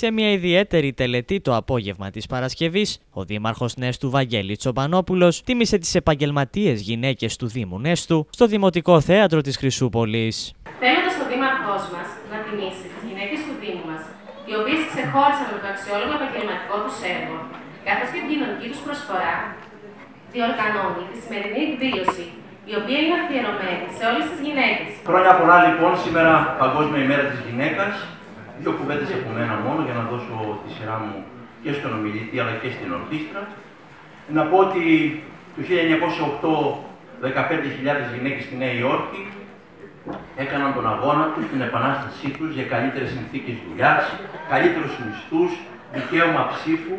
Σε μια ιδιαίτερη τελετή το απόγευμα της Παρασκευής, ο Δήμαρχος Νέστου Βαγγέλης Τσομπανόπουλος τίμησε τις επαγγελματίες γυναίκες του Δήμου Νέστου στο Δημοτικό Θέατρο της Χρυσούπολης. Θέλοντας ο Δήμαρχός μας να τιμήσει τις γυναίκες του Δήμου μας, οι οποίες ξεχώρισαν με το αξιόλογο επαγγελματικό τους έργο, καθώς και την κοινωνική τους προσφορά, διοργανώνει τη σημερινή εκδήλωση, η οποία είναι αφιερωμένη σε όλες τις γυναίκες. Χρόνια πολλά λοιπόν, σήμερα Παγκόσμια ημέρα της γυναίκας. Δύο κουβέντες από μένα μόνο για να δώσω τη σειρά μου και στον ομιλητή αλλά και στην ορχήστρα. Να πω ότι το 1908 15.000 γυναίκες στη Νέα Υόρκη έκαναν τον αγώνα τους, την επανάστασή τους για καλύτερες συνθήκες δουλειάς, καλύτερους μισθούς, δικαίωμα ψήφου